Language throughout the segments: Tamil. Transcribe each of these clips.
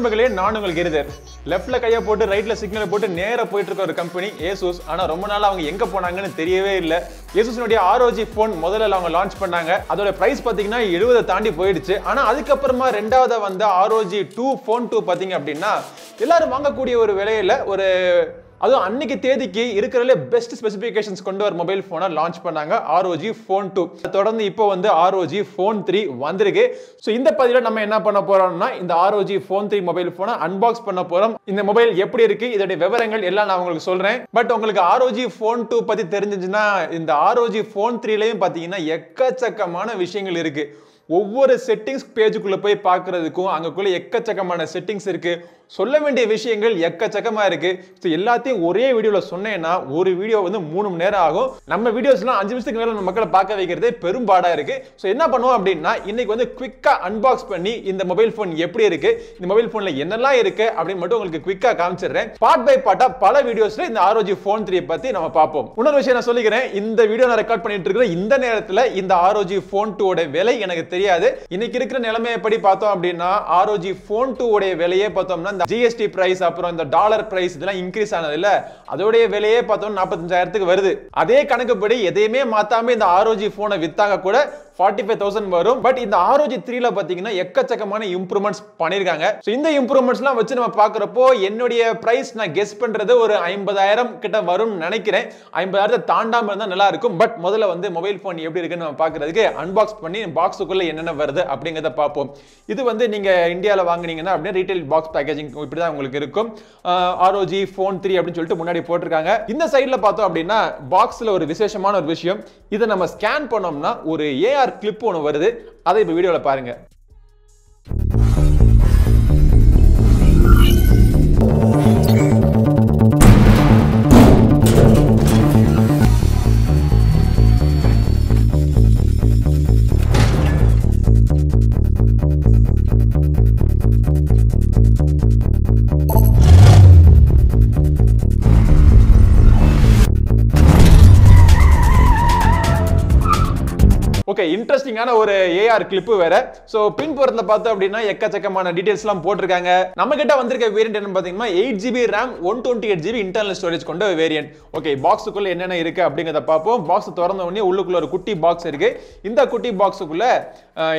நண்பர்களே நான் உங்கள் கிரிதர். லெஃப்ட்ல கையை போட்டு ரைட்ல சிக்னலை போட்டு நேராக போயிட்டு இருக்க ஒரு கம்பெனி ஏசூஸ். ஆனால் ரொம்ப நாள் அவங்க எங்க போனாங்கன்னு தெரியவே இல்லை. ஏசூஸினுடைய ஆர்ஓஜி ஃபோன் முதல்ல அவங்க லான்ச் பண்ணாங்க. அதோட பிரைஸ் பார்த்தீங்கன்னா எழுபதை தாண்டி போயிடுச்சு. ஆனால் அதுக்கப்புறமா ரெண்டாவது வந்த ஆர்ஓஜி டூ ஃபோன் டூ பார்த்தீங்க அப்படின்னா எல்லாரும் வாங்கக்கூடிய ஒரு விலையில ஒரு அதுவும் அன்னைக்கு தேதிக்கு இருக்கிறதுல பெஸ்ட் ஸ்பெசிஃபிகேஷன்ஸ் கொண்டு வர மொபைல் ஃபோனை லான்ச் பண்ணாங்க ஆர்ஓஜி ஃபோன் டூ தொடர்ந்து இப்போ வந்து ஆர்ஓஜி ஃபோன் த்ரீ வந்திருக்கு. ஸோ இந்த பதிவில் நம்ம என்ன பண்ண போறோம்னா இந்த ஆர்ஓஜி ஃபோன் த்ரீ மொபைல் ஃபோனை அன்பாக்ஸ் பண்ண போறோம். இந்த மொபைல் எப்படி இருக்கு இதோட விவரங்கள் எல்லாம் நான் உங்களுக்கு சொல்றேன். பட் உங்களுக்கு ஆர்ஓஜி ஃபோன் டூ பத்தி தெரிஞ்சிச்சுன்னா இந்த ஆர்ஓஜி ஃபோன் த்ரீலையும் பார்த்தீங்கன்னா எக்கச்சக்கமான விஷயங்கள் இருக்கு. ஒவ்வொரு செட்டிங்ஸ் பேஜுக்குள்ளே போய் பார்க்கறதுக்கும் அங்கக்குள்ளே எக்கச்சக்கமான செட்டிங்ஸ் இருக்குது சொல்ல வேண்டிய விஷயங்கள் எக்கச்சக்கமா இருக்கு. ஸோ எல்லாத்தையும் ஒரே வீடியோவில் சொன்னேன்னா ஒரு வீடியோ வந்து மூணு மணி நேரம் ஆகும். நம்ம வீடியோஸ்லாம் அஞ்சு நிமிஷத்துக்கு மேலே நம்ம மக்களை பார்க்க வைக்கிறதே பெரும்பாடாக இருக்கு. ஸோ என்ன பண்ணுவோம் அப்படின்னா இன்றைக்கி வந்து குவிக்காக அன்பாக்ஸ் பண்ணி இந்த மொபைல் ஃபோன் எப்படி இருக்கு இந்த மொபைல் ஃபோனில் என்னெல்லாம் இருக்கு அப்படின்னு மட்டும் உங்களுக்கு குவிக்காக காமிச்சிடுறேன். பார்ட் பை பார்ட்டாக பல வீடியோஸில் இந்த ஆரோஜி ஃபோன் த்ரீ பற்றி நம்ம பார்ப்போம். இன்னொரு விஷயம் நான் சொல்லிக்கிறேன் இந்த வீடியோ நான் ரெக்கார்ட் பண்ணிட்டு இருக்கிற இந்த நேரத்தில் இந்த ஆரோஜி ஃபோன் டூவோட விலை எனக்கு தெரியாது. இன்னைக்கு இருக்கிற நிலைமையை படி பார்த்தோம் அப்படின்னா ஆரோஜி ஃபோன் டூவோடைய விலையே பார்த்தோம்னா இந்த ஜிஎஸ்டி பிரைஸ் அப்புறம் இந்த டாலர் பிரைஸ் இதெல்லாம் இன்க்ரீஸ் ஆனது இல்ல அதோடைய விலையே பார்த்தோம் நாற்பத்தஞ்சாயிரத்துக்கு வருது. அதே கணக்குப்படி எதையுமே மாத்தாம இந்த ஆரோஜி போனை வித்தாங்க கூட ஃபார்ட்டி ஃபைவ் தௌசண்ட் வரும். பட் இந்த ஆரோஜி த்ரீல பாத்தீங்கன்னா எக்கச்சக்கமான இம்ப்ரூவ்மெண்ட்ஸ் பண்ணிருக்காங்க ஸோ இந்த இம்ப்ரூவ்மெண்ட்ஸ்லாம் வச்சு நம்ம பார்க்குறப்போ என்னுடைய பிரைஸ் நான் கெஸ் பண்றது ஒரு ஐம்பதாயிரம் கிட்ட வரும்னு நினைக்கிறேன். ஐம்பதாயிரத்தை தாண்டாம இருந்தால் நல்லா இருக்கும். பட் முதல்ல வந்து மொபைல் ஃபோன் எப்படி இருக்குன்னு நம்ம பார்க்கறதுக்கு அன்பாக்ஸ் பண்ணி பாக்ஸுக்குள்ள என்னென்ன வருது அப்படிங்கிறத பார்ப்போம். இது வந்து நீங்க இந்தியாவில் வாங்குனீங்கன்னா அப்படியே ரீட்டைல் பாக்ஸ் பேக்கேஜிங் இப்படி தான் உங்களுக்கு இருக்கும். ஆர்ஓஜி ஃபோன் த்ரீ அப்படின்னு சொல்லிட்டு முன்னாடி போட்டிருக்காங்க. இந்த சைடில் பார்த்தோம் அப்படின்னா பாக்ஸில் ஒரு விசேஷமான ஒரு விஷயம். இதை நம்ம ஸ்கேன் பண்ணோம்னா ஒரு ஏஆர் கிளிப் ஒன்று வருது. அதை இப்போ வீடியோவில் பாருங்க. இன்ட்ரெஸ்டிங்கான ஒரு ஏஆர் கிளிப்பு வேற. ஸோ பின்புறத்தில் பார்த்தோம் அப்படின்னா எக்கச்சக்கமான டீடைல்ஸ்லாம் போட்டிருக்காங்க. நம்ம கிட்ட வந்திருக்க வேரியன்ட் என்ன பார்த்தீங்கன்னா eight GB RAM one twenty eight GB internal storage கொண்ட வேரியன்ட் ஓகே பாக்ஸுக்குள்ள என்னென்ன இருக்கு அப்படிங்கிறத பார்ப்போம். பாக்ஸ் திறந்த உடனே உள்ளுக்குள்ள ஒரு குட்டி பாக்ஸ் இருக்கு. இந்த குட்டி பாக்ஸுக்குள்ள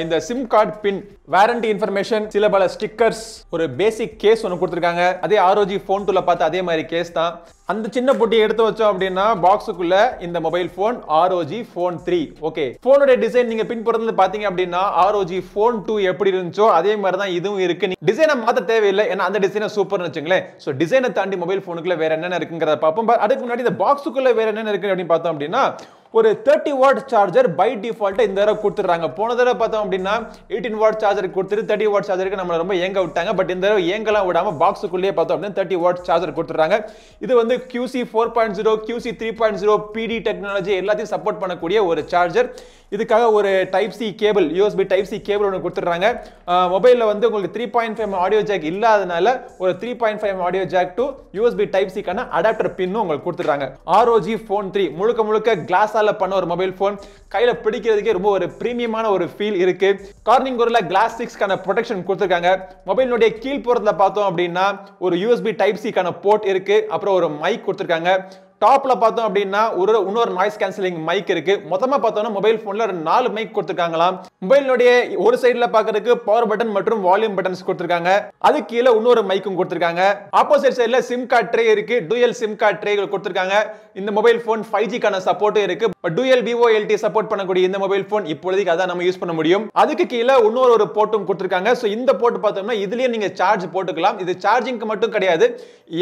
இந்த SIM card pin warranty information சில பல ஸ்டிக்கர்ஸ் ஒரு பேசிக் கேஸ் ஒன்று கொடுத்துருக்காங்க. அதே ஆரோஜி ஃபோன் டூல பார்த்து அதே மாதிரி கேஸ் தான். அந்த சின்ன பொட்டியை எடுத்து வச்சோம் அப்படின்னா பாக்ஸுக்குள்ள இந்த mobile phone ROG phone three okay போனோட டிசைன் நீங்க பின்புறத்துல பாத்தீங்க அப்படின்னா ஆர்ஓஜி ஃபோன் டூ எப்படி இருந்துச்சோ அதே மாதிரி தான் இதுவும் இருக்கு. டிசைனை மாத்த தேவையில்லை. ஏன்னா அந்த டிசைனை சூப்பர்னு வச்சுங்களேன். ஸோ டிசைனை தாண்டி மொபைல் ஃபோனுக்குள்ள வேற என்னென்ன இருக்குங்கிறத பார்ப்போம். அதுக்கு முன்னாடி இந்த பாக்ஸுக்குள்ள வேற என்னென்ன இருக்கு அப்படின்னு பார்த்தோம் அப்படின்னா ஒரு தேர்ட்டி வாட் சார்ஜர் பை டிஃபால்ட்டா இந்த தடவை கொடுத்துட்றாங்க. போன தடவை பார்த்தோம் அப்படின்னா எயிட்டின் வாட் சார்ஜர் கொடுத்துட்டு தேர்ட்டி வாட் சார்ஜருக்கு நம்மளை ரொம்ப ஏங்க விட்டாங்க. பட் இந்த தடவை ஏங்கலாம் விடாமல் பாக்ஸுக்குள்ளேயே பார்த்தோம் அப்படின்னா தேர்ட்டி வாட் சார்ஜர் கொடுத்துட்றாங்க. இது வந்து QC four point zero QC three point zero PD technology எல்லாத்தையும் சப்போர்ட் பண்ணக்கூடிய ஒரு சார்ஜர் இதுக்காக ஒரு type C cable USB type C cable ஒன்று கொடுத்துட்றாங்க. மொபைலில் வந்து உங்களுக்கு three point five audio jack இல்லாதனால ஒரு three point five audio jack to USB type சிக்கான adapter பின்னும் உங்களுக்கு கொடுத்துட்றாங்க. ஆர்ஓஜி ஃபோன் த்ரீ முழுக்க முழுக்க கிளாஸால பண்ண ஒரு மொபைல் ஃபோன் கையில் பிடிக்கிறதுக்கே ரொம்ப ஒரு ப்ரீமியமான ஒரு ஃபீல் இருக்கு. கார்னிங் குரில் கிளாஸ் சிக்ஸ்க்கான ப்ரொடெக்ஷன் கொடுத்துருக்காங்க. மொபைலினுடைய கீழ் புறத்தில் பார்த்தோம் அப்படின்னா ஒரு யூஎஸ்பி டைப் சிக்கான போர்ட் இருக்கு. அப்புறம் ஒரு மைக் கொடுத்துருக்காங்க. டாப்ல பார்த்தோம் அப்படின்னா ஒரு இன்னொரு நாய்ஸ் கேன்சலிங் மைக் இருக்கு. மொத்தமா பார்த்தோம்னா மொபைல் போன்ல ஒரு நாலு மைக் கொடுத்துருக்காங்களாம் மொபைலுடைய ஒரு சைடுல பார்க்கறதுக்கு பவர் பட்டன் மற்றும் வால்யூம் பட்டன்ஸ் கொடுத்துருக்காங்க. அது கீழே இன்னொரு மைக்கும் கொடுத்துருக்காங்க. ஆப்போசிட் சைடுல சிம் கார்டு ட்ரே இருக்கு. டூயல் சிம் கார்டு ட்ரே கொடுத்துருக்காங்க. இந்த மொபைல் போன் ஃபைவ் ஜிக்கான சப்போர்ட்டும் இருக்கு. டூயல் விவோ எல்டி சப்போர்ட் பண்ணக்கூடிய இந்த மொபைல் போன் இப்பொழுதுக்கு அதான் நம்ம யூஸ் பண்ண முடியும். அதுக்கு கீழே இன்னொரு ஒரு போர்ட்டும் கொடுத்துருக்காங்க. ஸோ இந்த போர்ட் பார்த்தோம்னா இதுலயே நீங்க சார்ஜ் போட்டுக்கலாம். இது சார்ஜிங்க்கு மட்டும் கிடையாது.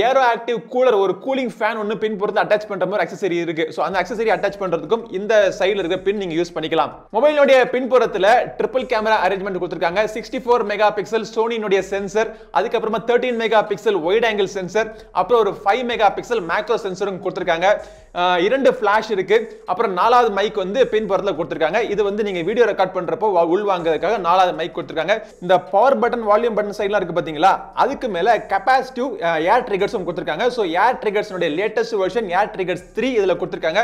ஏரோ ஆக்டிவ் கூலர் ஒரு கூலிங் ஃபேன் ஒன்று பின்புறத்து அட்டாச் பண்ற மாதிரி அக்சசரி இருக்கு. ஸோ அந்த அக்சசரி அட்டாச் பண்றதுக்கும் இந்த சைடில் இருக்க பின் நீங்க யூஸ் பண்ணிக்கலாம். மொபைலுடைய பின்புறத்துல ட்ரிபிள் கேமரா அரேஞ்ச்மெண்ட் கொடுத்துருக்காங்க. சிக்ஸ்டி ஃபோர் மெகா பிக்சல் சோனினுடைய சென்சர் அதுக்கப்புறமா thirteen megapixel wide angle sensor அப்புறம் ஒரு ஃபைவ் மெகா பிக்சல் மேக்ரோ சென்சரும் கொடுத்துருக்காங்க. இரண்டு ஃப்ளாஷ் இருக்கு. அப்புறம் நாலாவது மைக் வந்து பின்புறத்தில் கொடுத்துருக்காங்க. இது வந்து நீங்க வீடியோ ரெக்கார்ட் பண்றப்போ உள்வாங்கிறதுக்காக நாலாவது மைக் கொடுத்துருக்காங்க. இந்த பவர் பட்டன் வால்யூம் பட்டன் சைட்லாம் இருக்கு பாத்தீங்களா? அதுக்கு மேல கெப்பாசிட்டிவ் ஏர் ட்ரிகர்ஸும் கொடுத்துருக்காங்க. So air ட்ரிகர்ஸ்னுடைய latest version air triggers three இதில் கொடுத்துருக்காங்க.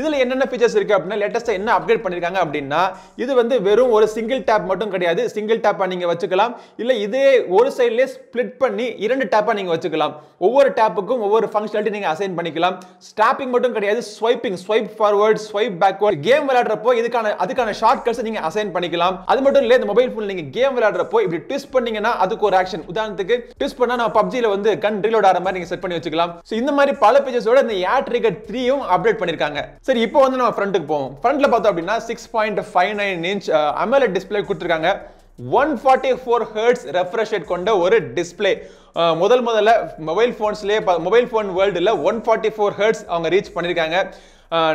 இதில் என்னென்ன ஃபீச்சர்ஸ் இருக்கு அப்படின்னா லேட்டஸ்ட்டாக என்ன அப்டேட் பண்ணிருக்காங்க அப்படின்னா இது வந்து வெறும் ஒரு சிங்கிள் டேப் மட்டும் கிடையாது. சிங்கிள் டேப்பாக நீங்கள் வச்சுக்கலாம். இல்லை இதே ஒரு சைட்லேயே ஸ்ப்ளிட் பண்ணி இரண்டு டேப்பாக நீங்கள் வச்சுக்கலாம். ஒவ்வொரு டேப்புக்கும் ஒவ்வொரு ஃபங்க்ஷனாலிட்டி நீங்கள் அசைன் பண்ணிக்கலாம். ஸ்டாப்பிங் மட்டும் கிடையாது. Swiping swipe forward swipe backward game விளையாடுறப்போ இதுக்கான அதுக்கான ஷார்ட் கட்ஸ் நீங்க அசைன் பண்ணிக்கலாம். அது மட்டும் இல்ல இந்த மொபைல் ஃபோன் நீங்க கேம் விளையாடுறப்போ இப்படி ட்விஸ்ட் பண்ணீங்கன்னா அதுக்கு ஒரு ஆக்ஷன் உதாரணத்துக்கு ட்விஸ்ட் பண்ணா நான் பப்ஜில வந்து கன் ரீலோட் ஆகிற மாதிரி நீங்க செட் பண்ணி வச்சுக்கலாம். ஸோ இந்த மாதிரி பல பேஜஸோட இந்த ஏர் ட்ரிகர் த்ரீயும் அப்டேட் பண்ணிருக்காங்க. சரி இப்போ வந்து நம்ம ஃப்ரண்ட்டுக்கு போவோம். ஃப்ரண்ட்ல பார்த்தோம் அப்படின்னா six point five nine inch AMOLED display கொடுத்துருக்காங்க. One forty four hertz refresh rate கொண்ட ஒரு டிஸ்பிளே முதல் முதல்ல மொபைல் ஃபோன்ஸ்லேயே மொபைல் ஃபோன் வேர்ல்டில் ஒன் ஃபார்ட்டி ஃபோர் ஹேர்ட்ஸ் அவங்க ரீச் பண்ணியிருக்காங்க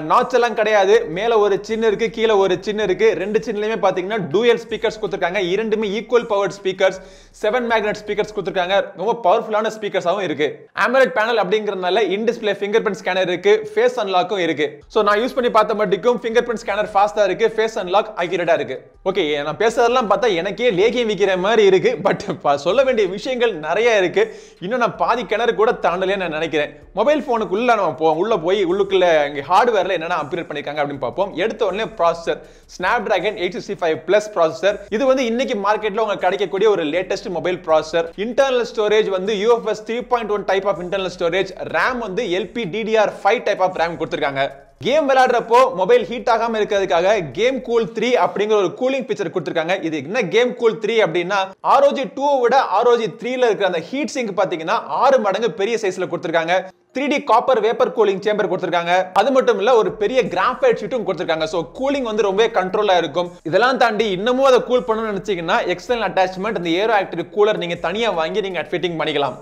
நாட்ச் எல்லாம் கிடையாது. மேல ஒரு சின்ன இருக்கு கீழே ஒரு சின்ன இருக்கு. ரெண்டு சின்னலையுமே பாத்தீங்கன்னா டூயல் ஸ்பீக்கர்ஸ் கொடுத்துருக்காங்க. இரண்டுமே equal powered speakers seven magnet speakers கொடுத்துருக்காங்க. ரொம்ப பவர்ஃபுல்லான ஸ்பீக்கர்ஸாகவும் இருக்கு. AMOLED பேனல் அப்படிங்கறதுனால in display finger print scanner இருக்கு ஃபேஸ் அன்லாக்கும் இருக்கு. ஸோ நான் யூஸ் பண்ணி பார்த்த மட்டுக்கும் ஃபிங்கர் பிரிண்ட் ஸ்கேனர் ஃபாஸ்டா இருக்கு. ஃபேஸ் அன்லாக் அக்யூரேட்டா இருக்கு. ஓகே நான் பேசுறதெல்லாம் பார்த்தா எனக்கே லேகியம் விற்கிற மாதிரி இருக்கு. பட் சொல்ல வேண்டிய விஷயங்கள் நிறைய இருக்கு. இன்னும் நான் பாதி கிணறு கூட தாண்டலே நான் நினைக்கிறேன். மொபைல் ஃபோனுக்குள்ள நம்ம உள்ள போய் உள்ளுக்குள்ள இங்க ஹார்ட்வேர்ல என்னென்ன அப்கிரேட் பண்ணிருக்காங்க அப்படின்னு பார்ப்போம். எடுத்த உடனே processor Snapdragon eight sixty five plus processor இது வந்து இன்னைக்கு மார்க்கெட்ல உங்களுக்கு கிடைக்கக்கூடிய ஒரு latest mobile processor internal storage வந்து UFS three point one type of internal storage RAM வந்து LP DDR five type of RAM கொடுத்துருக்காங்க. கேம் விளையாடுறப்போ மொபைல் ஹீட் ஆகாம இருக்கிறதுக்காக கேம் கூல் த்ரீ அப்படிங்கிற ஒரு கூலிங் பிக்சர் கொடுத்துருக்காங்க. இது என்ன கேம் கூல் த்ரீ அப்படின்னா ஆரோஜி டூ விட ஆரோஜி த்ரீல இருக்கிற அந்த ஹீட் சிங்க் பாத்தீங்கன்னா ஆறு மடங்கு பெரிய சைஸ்ல கொடுத்துருக்காங்க. Three D copper vapour cooling chamber கொடுத்துருக்காங்க. அது மட்டும் இல்ல ஒரு பெரிய கிராஃபைட் ஷீட்டும் கொடுத்துருக்காங்க. ஸோ கூலிங் வந்து ரொம்ப கண்ட்ரோலா இருக்கும். இதெல்லாம் தாண்டி இன்னமும் அதை கூல் பண்ணணும்னு நினைச்சீங்கன்னா எக்ஸ்டர்னல் அட்டாச்மெண்ட் இந்த ஏரோ ஆக்டிவ் கூலர் நீங்க தனியா வாங்கி நீங்க ஃபிட்டிங் பண்ணிக்கலாம்.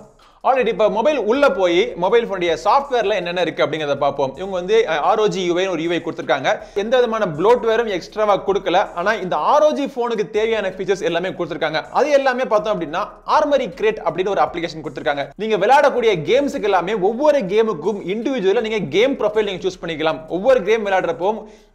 ஆல்ரெடி இப்போ மொபைல் உள்ளே போய் மொபைல் ஃபோனுடைய சாஃப்ட்வேரில் என்னென்ன இருக்குது அப்படிங்கிறத பார்ப்போம். இவங்க வந்து ஆர்ஓஜி யூஐ ஒரு யூஐ கொடுத்துருக்காங்க. எந்த விதமான ப்ளோட்வேரும் எக்ஸ்ட்ராவாக கொடுக்கல. ஆனால் இந்த ஆர்ஓஜி ஃபோனுக்கு தேவையான ஃபீச்சர்ஸ் எல்லாமே கொடுத்துருக்காங்க. அது எல்லாமே பார்த்தோம் அப்படின்னா ஆர்மரி கிரேட் அப்படின்னு ஒரு அப்ளிகேஷன் கொடுத்துருக்காங்க. நீங்கள் விளையாடக்கூடிய கேம்ஸுக்கு எல்லாமே ஒவ்வொரு கேமுக்கும் இண்டிவிஜுவலாக நீங்கள் கேம் ப்ரொஃபைல் நீங்கள் சூஸ் பண்ணிக்கலாம். ஒவ்வொரு கேம் விளையாடுறப்போ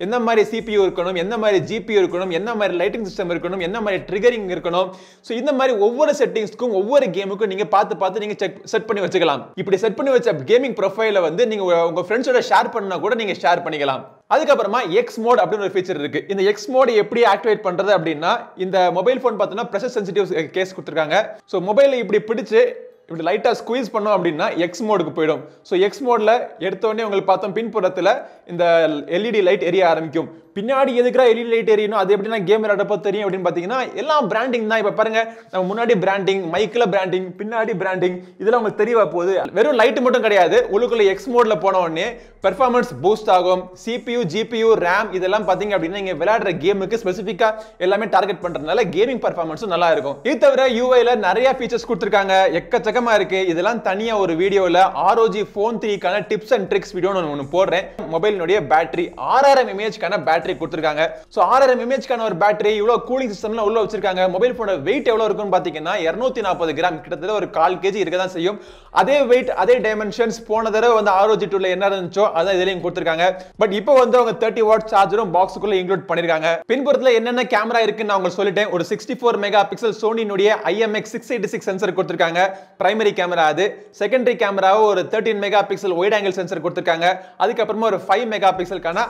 எந்த மாதிரி சிபியூ இருக்கணும் எந்த மாதிரி ஜிபியூ இருக்கணும் என்ன மாதிரி லைட்டிங் சிஸ்டம் இருக்கணும் என்ன மாதிரி ட்ரிகரிங் இருக்கணும். ஸோ இந்த மாதிரி ஒவ்வொரு செட்டிங்ஸ்க்கும் ஒவ்வொரு கேமுக்கும் நீங்கள் பார்த்து பார்த்து நீங்கள் செக் செட் பண்ணி வச்சுக்கலாம். இப்படி செட் பண்ணி வச்ச கேமிங் ப்ரொஃபைல வந்து நீங்க உங்க- ஃப்ரெண்ட்ஸோட ஷேர் பண்ணா கூட நீங்க ஷேர் பண்ணிக்கலாம். அதுக்கப்புறமா எக்ஸ் மோட் அப்படின்னு ஒரு ஃபீச்சர் இருக்கு. இந்த எக்ஸ் மோட் எப்படி ஆக்டிவேட் பண்றது அப்படின்னா இந்த மொபைல் ஃபோன் பார்த்தோம்னா ப்ரெஷர் சென்சிட்டிவ் கேஸ் கொடுத்துருக்காங்க. ஸோ மொபைலை இப்படி பிடிச்சு இப்படி லைட்டாக ஸ்குவீஸ் பண்ணோம் அப்படின்னா எக்ஸ் மோடுக்கு போயிடும். ஸோ எக்ஸ் மோட்ல எடுத்த உடனே உங்களுக்கு பார்த்தோம் பின்புறத்தில் இந்த எல்இடி லைட் எரிய ஆரம்பிக்கும். பின்னாடி எதுக்குற எல்இடி லைட் எரியணும் அது எப்படின்னா கேம் விளையாடப்போ தெரியும் அப்படின்னு பார்த்தீங்கன்னா எல்லாம் பிராண்டிங் தான். இப்போ பாருங்க நம்ம முன்னாடி பிராண்டிங் மைக்கில் பிராண்டிங் பின்னாடி பிராண்டிங் இதெல்லாம் உங்களுக்கு தெரியவா போகுது வெறும் லைட் மட்டும் கிடையாது. உள்ளுக்குள்ள எக்ஸ் மோடில் போன உடனே பெர்ஃபார்மன்ஸ் பூஸ்ட் ஆகும். சிபியூ ஜிபியூ ரேம் இதெல்லாம் பார்த்தீங்க அப்படின்னா இங்கே விளையாடுற கேமுக்கு ஸ்பெசிஃபிக்காக எல்லாமே டார்கெட் பண்ணுறதுனால கேமிங் பர்ஃபார்மன்ஸும் நல்லா இருக்கும். இது தவிர யூஐயில் நிறைய ஃபீச்சர்ஸ் கொடுத்துருக்காங்க. எக்கச்சக்கமாக இருக்கு. இதெல்லாம் தனியாக ஒரு வீடியோவில் ஆர்ஓஜி ஃபோன் த்ரீக்கான டிப்ஸ் அண்ட் ட்ரிக்ஸ் வீடியோ நான் ஒன்று போடுறேன். மொபைலினுடைய பேட்டரி ஆறாயிரம் இமேஜ்க்கான பேட்டரி கொடுத்துருக்காங்க. ஸோ ஆறாயிரம் இமேஜ்க்கான ஒரு பேட்டரி இவ்வளோ கூலிங் சிஸ்டம்லாம் உள்ள வச்சிருக்காங்க. மொபைல் ஃபோனோட வெயிட் எவ்வளோ இருக்குன்னு பார்த்தீங்கன்னா இரநூத்தி நாற்பது கிராம் கிட்டத்தட்ட ஒரு கால் கேஜி இருக்க தான் செய்யும். அதே வெயிட் அதே டைமென்ஷன்ஸ் போன தடவை வந்து ஆரோஜி டூல என்ன இருந்துச்சோ அதான் இதுலையும் கொடுத்துருக்காங்க. பட் இப்போ வந்து அவங்க தேர்ட்டி வாட் சார்ஜரும் பாக்ஸுக்குள்ள இன்க்ளூட் பண்ணிருக்காங்க. பின்புறத்துல என்னென்ன கேமரா இருக்குன்னு நான் உங்களுக்கு சொல்லிட்டேன். ஒரு sixty four mega pixel சோனினுடைய IMX six eighty six sensor கொடுத்துருக்காங்க. பிரைமரி கேமரா அது. செகண்டரி கேமராவை ஒரு thirteen megapixel wide angle sensor கொடுத்துருக்காங்க. அதுக்கப்புறமா ஒரு ஃபைவ் மெகா பிக்சலுக்கான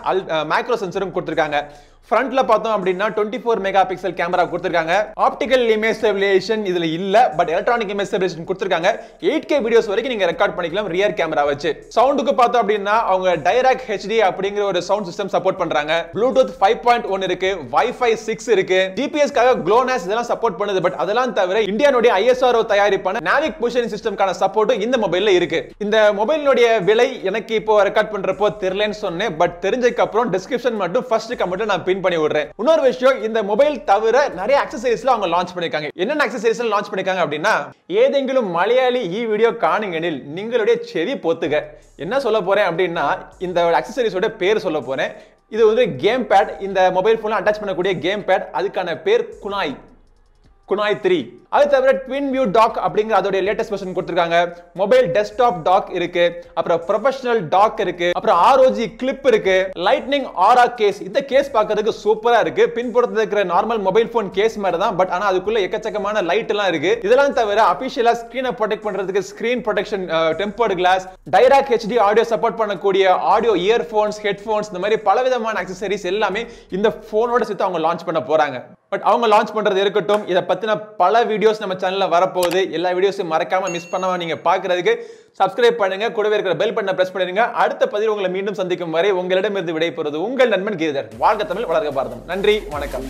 மேக்ரோ சென்சரும் கொடுத்துருக்காங்க. ஃப்ரண்ட்ல பார்த்தோம் அப்படின்னா twenty four mega pixel camera கொடுத்துருக்காங்க. ஆப்டிகல் இமேஜ் ஸ்டெபிலேஷன் இதுல இல்ல பட் எலக்ட்ரானிக் இமேஜ் ஸ்டெபிலேஷன் கொடுத்துருக்காங்க. எயிட் கே வீடியோஸ் வரைக்கும் நீங்க ரெக்கார்ட் பண்ணிக்கலாம் ரியர் கேமரா வச்சு. சவுண்டுக்கு பார்த்தோம் அப்படின்னா அவங்க டைராக் ஹெச்டி அப்படிங்கிற ஒரு சவுண்ட் சிஸ்டம் சப்போர்ட் பண்றாங்க. ப்ளூடூத் ஃபைவ் பாயிண்ட் ஒன் இருக்கு வைஃபை சிக்ஸ் இருக்கு. ஜிபிஎஸ்க்காக க்ளோனாஸ் இதெல்லாம் சப்போர்ட் பண்ணுது பட் அதெல்லாம் தவிர இந்தியானுடைய ஐஎஸ்ஆர்ஓ தயாரிப்பான நாவிக் பொசிஷன் சிஸ்டம்கான சப்போர்ட்டும் இந்த மொபைல்ல இருக்கு. இந்த மொபைலினுடைய விலை எனக்கு இப்போ ரெக்கார்ட் பண்றப்போ தெரியலன்னு சொன்னேன் பட் தெரிஞ்சதுக்கு அப்புறம் டிஸ்கிரிப்ஷன் மட்டும் ஃபர்ஸ்ட் கமெண்ட் நான் பின் பண்ணி விடுறேன். இன்னொரு விஷயம் இந்த மொபைல் தவிர நிறைய அக்சசரிஸ்ல அவங்க லான்ச் பண்ணிருக்காங்க. என்னென்ன அக்சசரிஸ் லான்ச் பண்ணிருக்காங்க அப்படின்னா ஏதெங்கிலும் மலையாளி e இ வீடியோ காணுங்கெனில் நீங்களுடைய செவி பொத்துக. என்ன சொல்ல போறேன் அப்படின்னா இந்த அக்சசரிஸோட பேர் சொல்ல போறேன். இது வந்து கேம் பேட் இந்த மொபைல் போன்ல அட்டாச் பண்ணக்கூடிய கேம் பேட் அதுக்கான பேர் குனாய் குனாய் த்ரீ அது தவிர ட்வின் வியூ டாக் அப்படிங்கிற அதோட லேட்டஸ்ட் வெர்ஷன் கொடுத்துருக்காங்க. மொபைல் டெஸ்க்டாப் டாக் இருக்கு. அப்புறம் ப்ரொஃபஷனல் டாக் இருக்கு. அப்புறம் ஆர்ஓஜி கிளிப் இருக்கு. லைட்னிங் ஆரா கேஸ் இந்த கேஸ் பார்க்கறதுக்கு சூப்பரா இருக்கு. பின்புறத்துல இருக்கிற நார்மல் மொபைல் போன் கேஸ் மாதிரி தான். பட் ஆனா அதுக்குள்ள எக்கச்சக்கமான லைட் எல்லாம் இருக்கு. இதெல்லாம் தவிர அபிஷியலா ஸ்கிரீனை ப்ரொடெக்ட் பண்றதுக்கு screen protection tempered glass Dirac HD audio support பண்ணக்கூடிய ஆடியோ இயர்போன்ஸ் ஹெட்போன்ஸ் இந்த மாதிரி பலவிதமான அக்சசரிஸ் எல்லாமே இந்த போனோட சேர்த்து அவங்க லான்ச் பண்ண போறாங்க. பட் அவங்க லான்ச் பண்றது இருக்கட்டும். இதை பத்தின பல வீடியோஸ் நம்ம சேனல்ல வரப்போகுது. எல்லா வீடியோஸும் மறக்காம மிஸ் பண்ணாம நீங்க பாக்குறதுக்கு சப்ஸ்கிரைப் பண்ணுங்க. கூடவே இருக்கிற பெல் பட்டனை பிரஸ் பண்ணிடுங்க. அடுத்த பதிவு உங்களை மீண்டும் சந்திக்கும் வரை உங்களிடமிருந்து விடைபெறுவது உங்கள் நண்பன் கீதர். வாழ்க தமிழ் வளர்க்க பாரதம். நன்றி வணக்கம்.